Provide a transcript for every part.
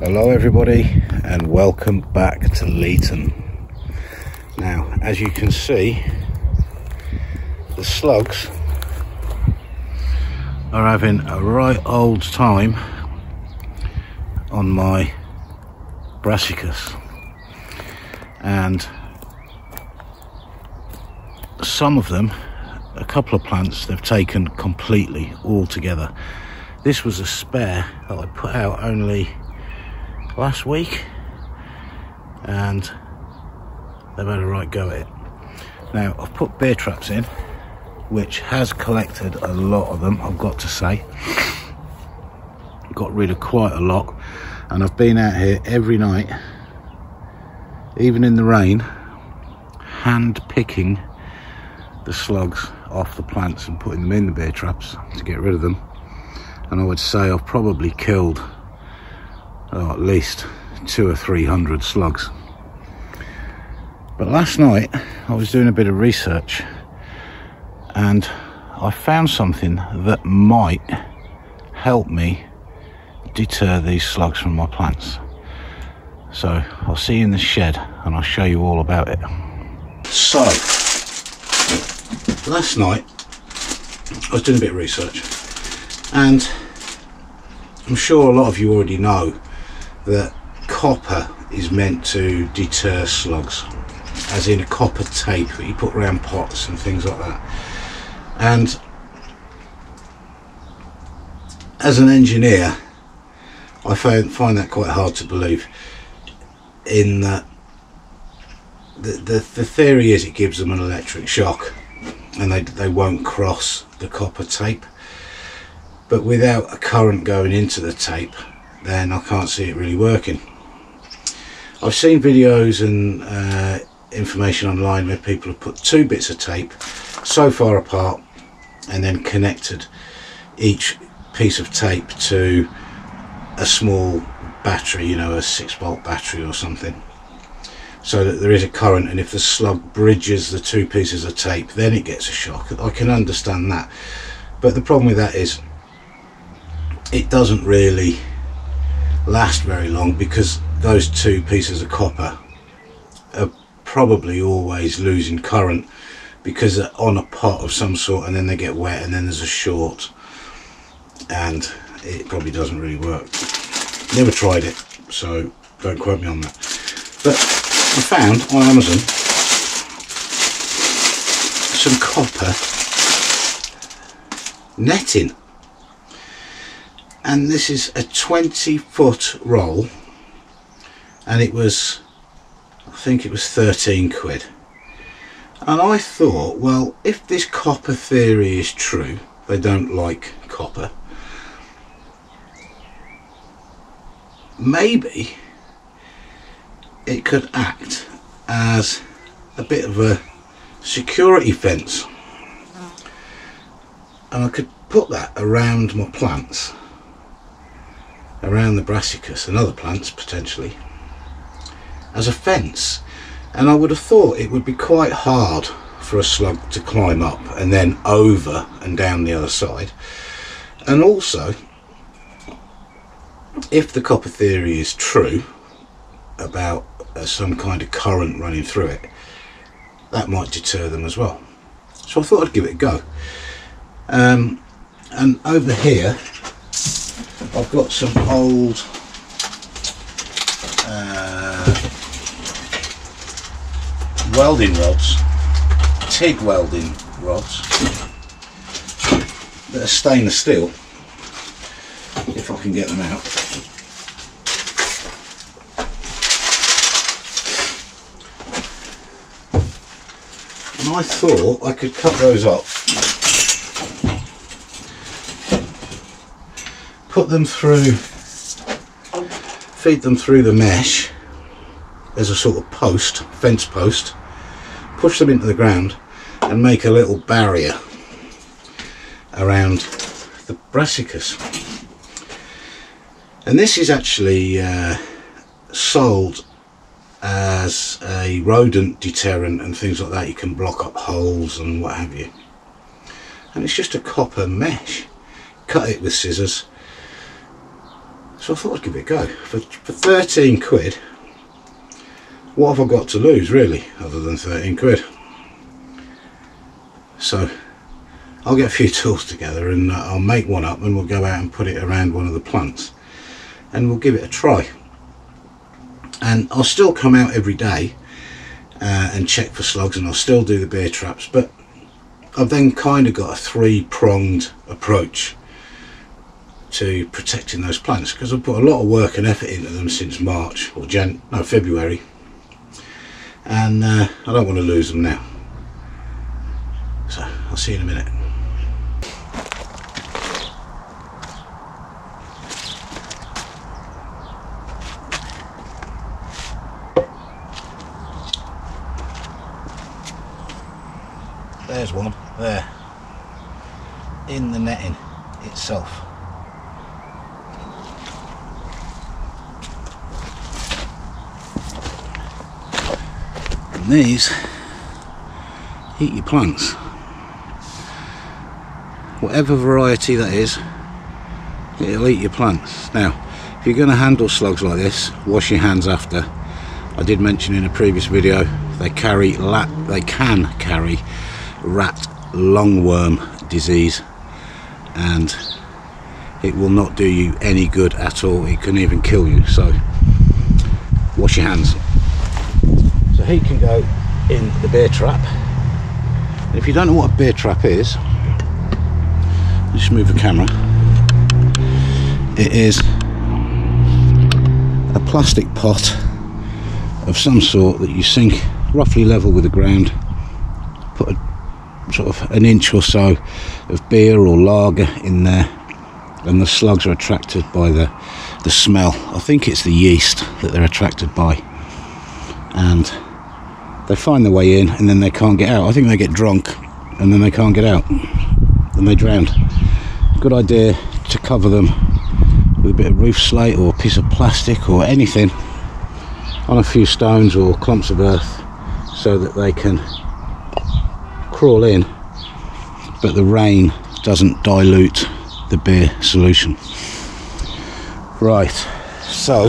Hello everybody and welcome back to Leaton. Now as you can see the slugs are having a right old time on my brassicas and some of them a couple of plants they've taken completely all together this was a spare that I put out only last week and they've had a right go at it. Now I've put beer traps in which has collected a lot of them I've got to say. Got rid of quite a lot and I've been out here every night even in the rain hand picking the slugs off the plants and putting them in the beer traps to get rid of them and I would say I've probably killed oh, at least two or three hundred slugs. But last night I was doing a bit of research and I found something that might help me deter these slugs from my plants. So I'll see you in the shed and I'll show you all about it. So, last night I was doing a bit of research and I'm sure a lot of you already know that copper is meant to deter slugs as in a copper tape that you put around pots and things like that. And as an engineer I find, find that quite hard to believe in that the, the, the theory is it gives them an electric shock and they, they won't cross the copper tape. But without a current going into the tape then I can't see it really working. I've seen videos and uh, information online where people have put two bits of tape so far apart and then connected each piece of tape to a small battery, you know, a 6 volt battery or something. So that there is a current and if the slug bridges the two pieces of tape then it gets a shock. I can understand that. But the problem with that is it doesn't really last very long because those two pieces of copper are probably always losing current because they're on a pot of some sort and then they get wet and then there's a short and it probably doesn't really work. Never tried it so don't quote me on that. But I found on Amazon some copper netting and this is a 20 foot roll. And it was I think it was 13 quid. And I thought well if this copper theory is true they don't like copper maybe it could act as a bit of a security fence. And I could put that around my plants around the brassicas and other plants potentially as a fence. And I would have thought it would be quite hard for a slug to climb up and then over and down the other side. And also if the copper theory is true about uh, some kind of current running through it that might deter them as well. So I thought I'd give it a go. Um, and over here I've got some old uh, welding rods, TIG welding rods that are stainless steel, if I can get them out. And I thought I could cut those up put them through, feed them through the mesh as a sort of post, fence post, push them into the ground and make a little barrier around the brassicas. And this is actually uh, sold as a rodent deterrent and things like that. You can block up holes and what have you. And it's just a copper mesh. Cut it with scissors So I thought I'd give it a go. For, for 13 quid, what have I got to lose really, other than 13 quid? So I'll get a few tools together and uh, I'll make one up and we'll go out and put it around one of the plants and we'll give it a try. And I'll still come out every day uh, and check for slugs and I'll still do the beer traps but I've then kind of got a three pronged approach to protecting those plants because I've put a lot of work and effort into them since March or Jan no February. And uh, I don't want to lose them now. So I'll see you in a minute there's one there in the netting itself these eat your plants whatever variety that is it'll eat your plants now if you're going to handle slugs like this wash your hands after. I did mention in a previous video they carry lat they can carry rat lungworm disease and it will not do you any good at all. It can even kill you. So wash your hands he can go in the beer trap. And if you don't know what a beer trap is just move the camera. It is a plastic pot of some sort that you sink roughly level with the ground put a sort of an inch or so of beer or lager in there and the slugs are attracted by the the smell. I think it's the yeast that they're attracted by. And they find their way in and then they can't get out. I think they get drunk and then they can't get out. And they drown. Good idea to cover them with a bit of roof slate or a piece of plastic or anything on a few stones or clumps of earth so that they can crawl in. But the rain doesn't dilute the beer solution. Right so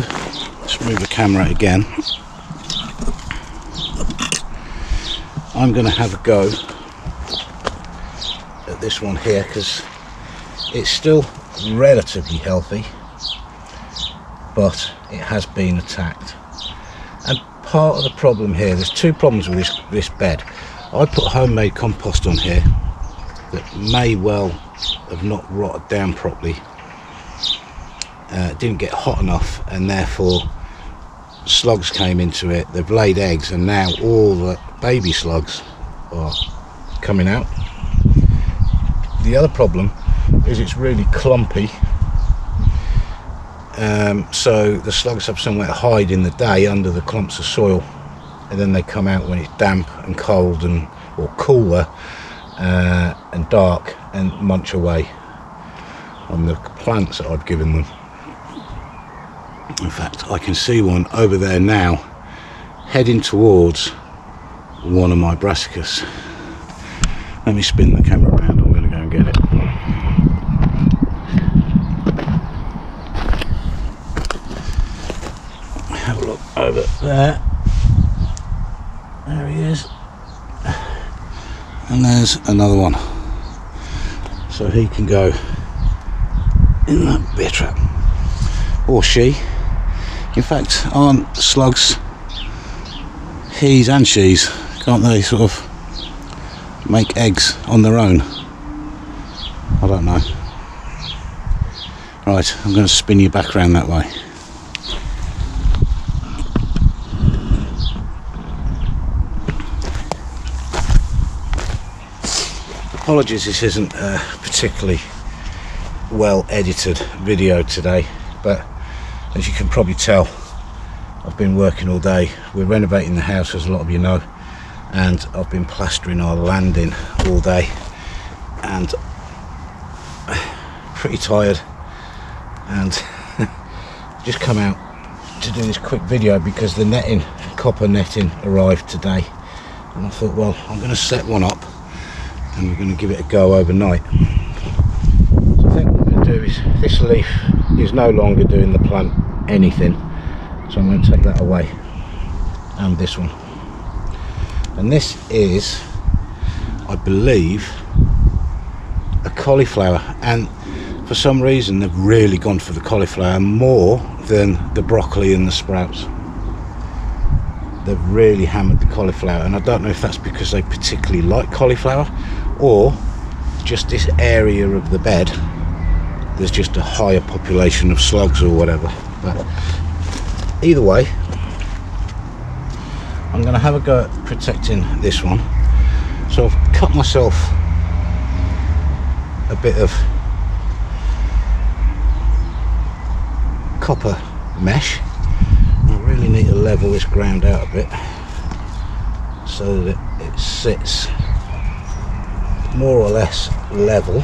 let's move the camera again I'm going to have a go at this one here because it's still relatively healthy but it has been attacked. And part of the problem here there's two problems with this this bed. I put homemade compost on here that may well have not rotted down properly. Uh, didn't get hot enough and therefore slugs came into it. They've laid eggs and now all the baby slugs are coming out. The other problem is it's really clumpy. Um, so the slugs have somewhere to hide in the day under the clumps of soil. And then they come out when it's damp and cold and or cooler uh, and dark and munch away on the plants that I've given them. In fact I can see one over there now heading towards one of my brassicas. Let me spin the camera around. I'm going to go and get it. Have a look over there. There he is. And there's another one. So he can go in that beer trap. Or she. In fact aren't slugs he's and she's can't they sort of make eggs on their own? I don't know. Right I'm going to spin you back around that way. Apologies this isn't a particularly well edited video today but as you can probably tell I've been working all day. We're renovating the house as a lot of you know and I've been plastering our landing all day and pretty tired and just come out to do this quick video because the netting copper netting arrived today. And I thought well I'm going to set one up and we're going to give it a go overnight. So I think what we're going to do is this leaf is no longer doing the plant anything. So I'm going to take that away and this one and this is I believe a cauliflower. And for some reason they've really gone for the cauliflower more than the broccoli and the sprouts. They've really hammered the cauliflower. And I don't know if that's because they particularly like cauliflower or just this area of the bed there's just a higher population of slugs or whatever. But either way I'm going to have a go at protecting this one. So I've cut myself a bit of copper mesh. I really need to level this ground out a bit so that it sits more or less level.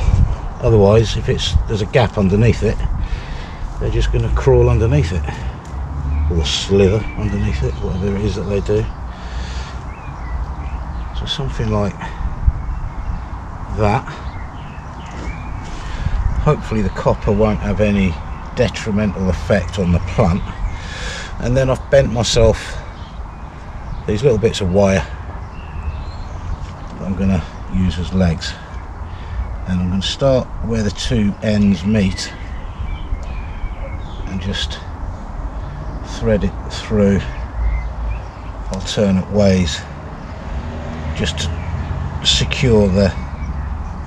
Otherwise if it's there's a gap underneath it they're just going to crawl underneath it. Or slither underneath it whatever it is that they do something like that. Hopefully the copper won't have any detrimental effect on the plant. And then I've bent myself these little bits of wire that I'm going to use as legs. And I'm going to start where the two ends meet and just thread it through alternate ways just secure the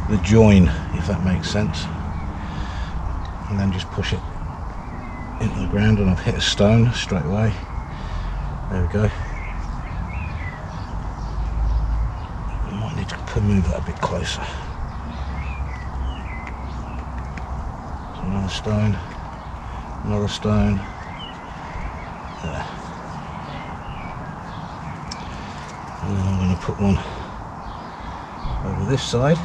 the join if that makes sense. And then just push it into the ground and I've hit a stone straight away. There we go. I might need to move that a bit closer. Another stone another stone. There and then I'm going to put one over this side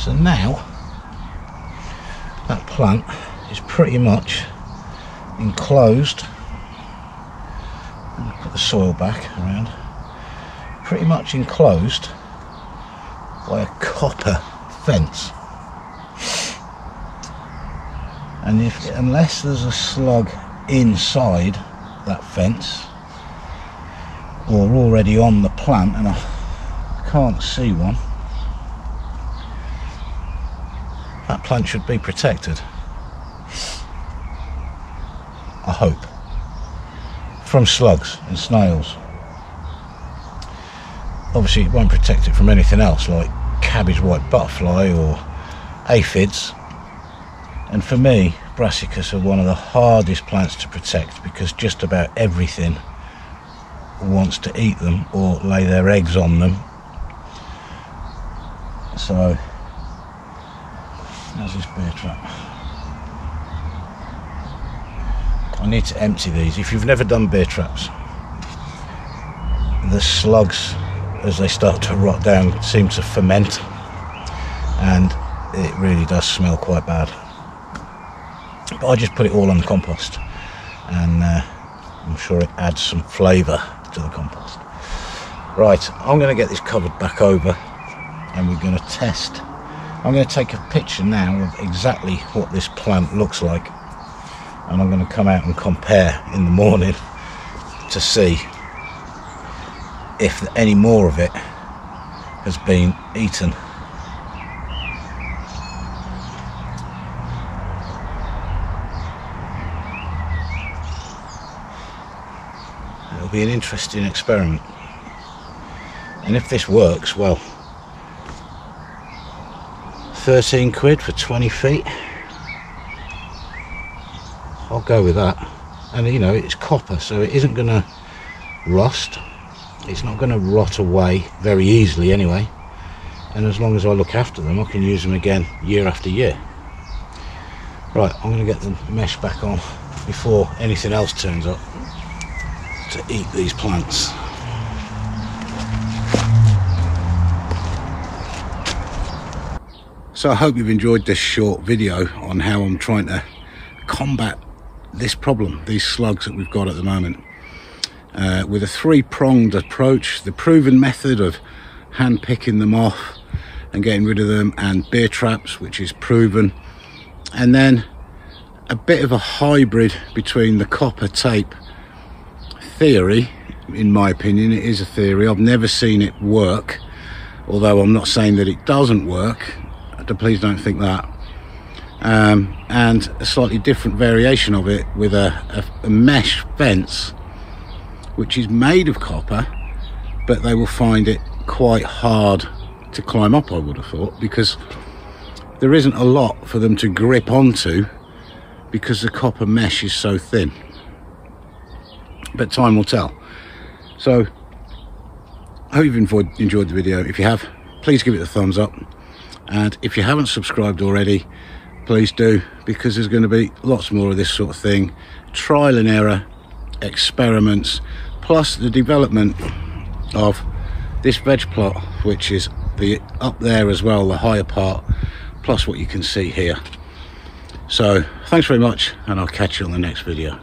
So now that plant is pretty much enclosed. Put the soil back around. Pretty much enclosed by a copper fence. And if unless there's a slug inside that fence or already on the plant and I can't see one that plant should be protected. Hope. From slugs and snails. Obviously it won't protect it from anything else like cabbage white butterfly or aphids. And for me, brassicas are one of the hardest plants to protect because just about everything wants to eat them or lay their eggs on them. So How's this beer trap? I need to empty these. If you've never done beer traps, the slugs, as they start to rot down, seem to ferment, and it really does smell quite bad. But I just put it all on the compost, and uh, I'm sure it adds some flavour to the compost. Right, I'm going to get this covered back over, and we're going to test I'm going to take a picture now of exactly what this plant looks like and I'm going to come out and compare in the morning to see if any more of it has been eaten. It'll be an interesting experiment and if this works well 13 quid for 20 feet go with that. And you know it's copper so it isn't gonna rust. It's not going to rot away very easily anyway. And as long as I look after them I can use them again year after year. Right I'm going to get the mesh back on before anything else turns up to eat these plants. So I hope you've enjoyed this short video on how I'm trying to combat this problem these slugs that we've got at the moment uh, with a three-pronged approach the proven method of hand picking them off and getting rid of them and beer traps which is proven and then a bit of a hybrid between the copper tape theory in my opinion it is a theory I've never seen it work although I'm not saying that it doesn't work please don't think that um, and a slightly different variation of it with a, a, a mesh fence which is made of copper but they will find it quite hard to climb up I would have thought because there isn't a lot for them to grip onto because the copper mesh is so thin. But time will tell. So I hope you've enjoyed, enjoyed the video. If you have please give it a thumbs up. And if you haven't subscribed already please do because there's going to be lots more of this sort of thing. Trial and error experiments plus the development of this veg plot which is the up there as well the higher part plus what you can see here. So thanks very much and I'll catch you on the next video